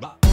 Bye.